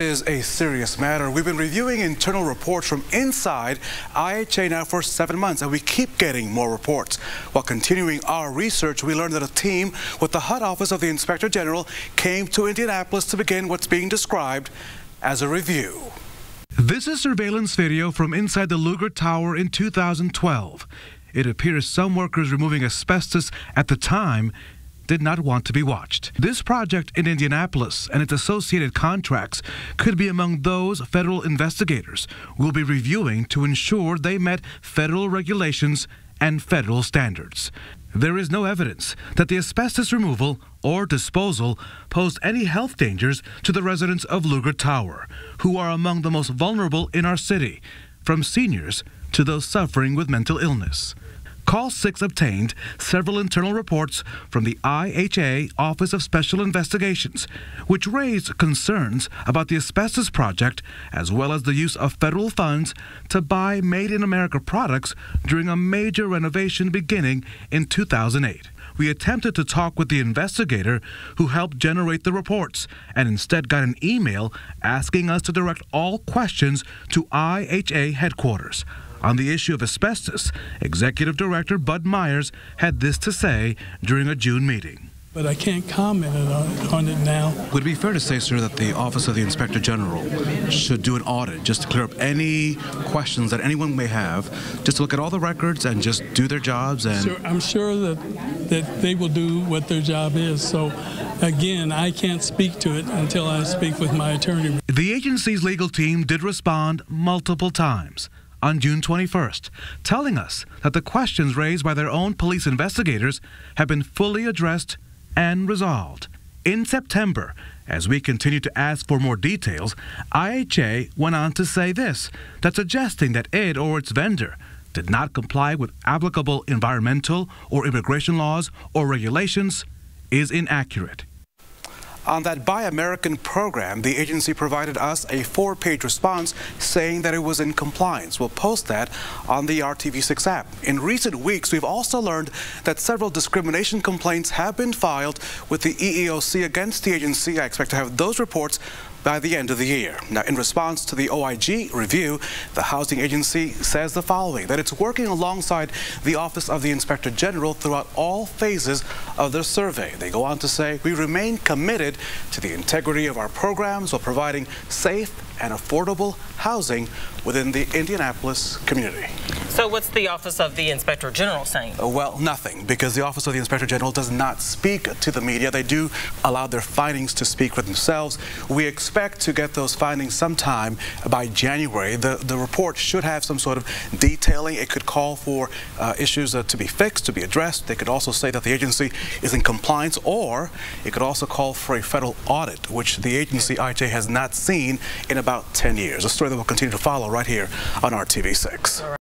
is a serious matter. We've been reviewing internal reports from inside IHA now for seven months, and we keep getting more reports. While continuing our research, we learned that a team with the HUD Office of the Inspector General came to Indianapolis to begin what's being described as a review. This is surveillance video from inside the Lugar Tower in 2012. It appears some workers removing asbestos at the time did not want to be watched. This project in Indianapolis and its associated contracts could be among those federal investigators will be reviewing to ensure they met federal regulations and federal standards. There is no evidence that the asbestos removal or disposal posed any health dangers to the residents of Lugar Tower, who are among the most vulnerable in our city, from seniors to those suffering with mental illness. Call 6 obtained several internal reports from the IHA Office of Special Investigations, which raised concerns about the asbestos project as well as the use of federal funds to buy made in America products during a major renovation beginning in 2008 we attempted to talk with the investigator who helped generate the reports and instead got an email asking us to direct all questions to IHA headquarters. On the issue of asbestos, Executive Director Bud Myers had this to say during a June meeting. But I can't comment on it now. Would it be fair to say, sir, that the Office of the Inspector General should do an audit just to clear up any questions that anyone may have, just to look at all the records and just do their jobs? And sure, I'm sure that that they will do what their job is. So, again, I can't speak to it until I speak with my attorney. The agency's legal team did respond multiple times on June 21st, telling us that the questions raised by their own police investigators have been fully addressed and resolved. In September, as we continued to ask for more details, IHA went on to say this that suggesting that it or its vendor did not comply with applicable environmental or immigration laws or regulations is inaccurate. On that Buy American program, the agency provided us a four-page response saying that it was in compliance. We'll post that on the RTV6 app. In recent weeks, we've also learned that several discrimination complaints have been filed with the EEOC against the agency. I expect to have those reports by the end of the year. Now, in response to the OIG review, the housing agency says the following, that it's working alongside the Office of the Inspector General throughout all phases of their survey. They go on to say, we remain committed to the integrity of our programs while providing safe and affordable housing within the Indianapolis community. So what's the Office of the Inspector General saying? Uh, well, nothing, because the Office of the Inspector General does not speak to the media. They do allow their findings to speak for themselves. We expect to get those findings sometime by January. The, the report should have some sort of detailing. It could call for uh, issues uh, to be fixed, to be addressed. They could also say that the agency is in compliance, or it could also call for a federal audit, which the agency, IHA, has not seen in about 10 years. A story that will continue to follow right here on RTV6.